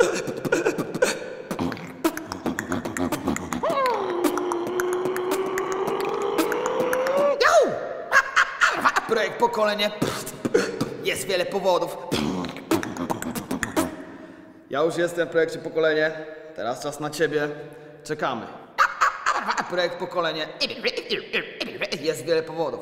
Projekt pokolenie. Jest wiele powodów. Ja już jestem w projekcie pokolenie. Teraz czas na ciebie. Czekamy. Projekt pokolenie. Jest wiele powodów.